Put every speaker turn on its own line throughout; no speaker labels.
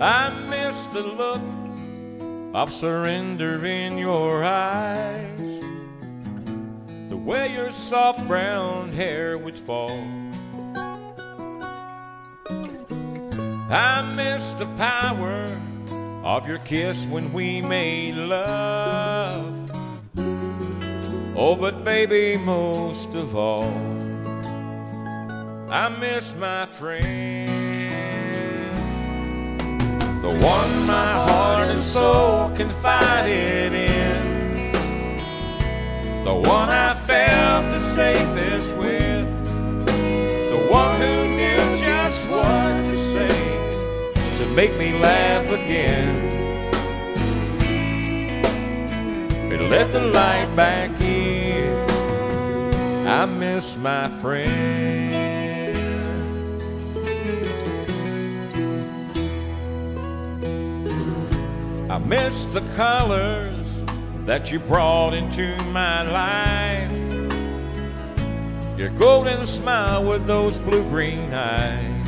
I miss the look of surrender in your eyes, the way your soft brown hair would fall. I miss the power of your kiss when we made love. Oh, but baby, most of all, I miss my friend. The one my heart and soul confided in. The one I felt the safest with. The one who knew just what to say to make me laugh again. And let the light back in. I miss my friend. Miss the colors that you brought into my life. Your golden smile with those blue green eyes.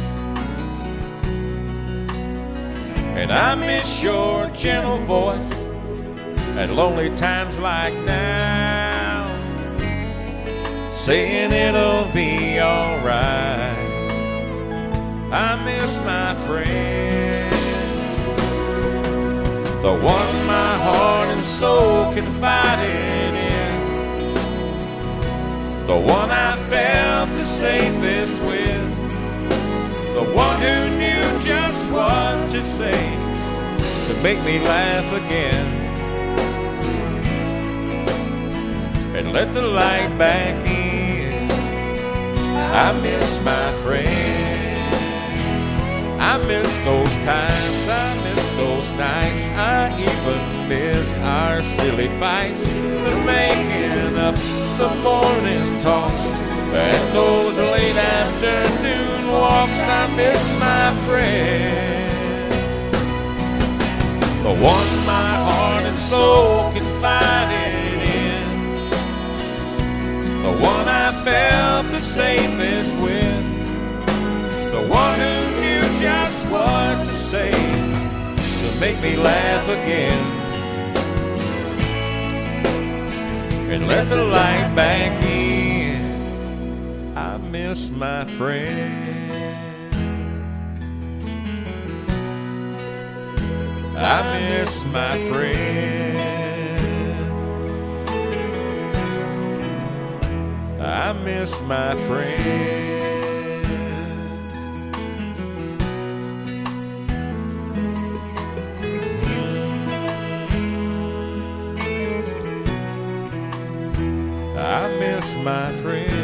And I miss your gentle voice at lonely times like now, saying it'll be alright. I miss my friend, the one my heart and soul confided in, the one I felt the safest with, the one who knew just what to say to make me laugh again. and let the light back in. I miss my friend. I miss those times, I miss nights. I even miss our silly fights, the making up, the morning talks, and those late afternoon walks. I miss my friend, the one my heart and soul confided make me laugh again, and let the light back in. I miss my friend. I miss my friend. I miss my friend. My friend.